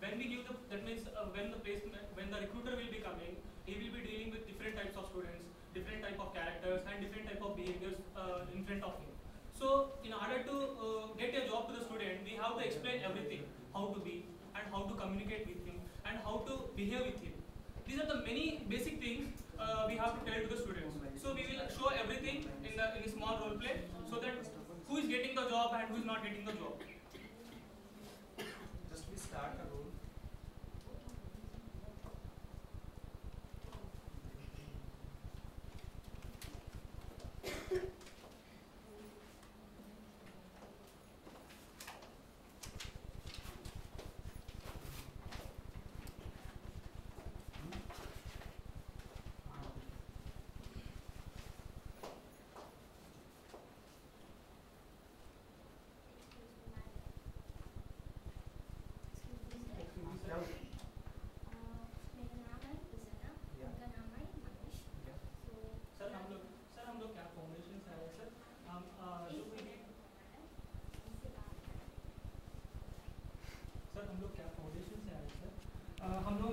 when we give the, that means uh, when the placement, when the recruiter will be coming, he will be dealing with different types of students, different type of characters, and different type of behaviors uh, in front of him. So, in order to uh, get a job to the student, we have to explain everything, how to be, and how to communicate with him, and how to behave with him. These are the many basic things uh, we have to tell to the students. So, we will show everything in the in a small role play, so that who is getting the job and who is not getting the job. हम लोग क्या foundation से आए sir हम लोग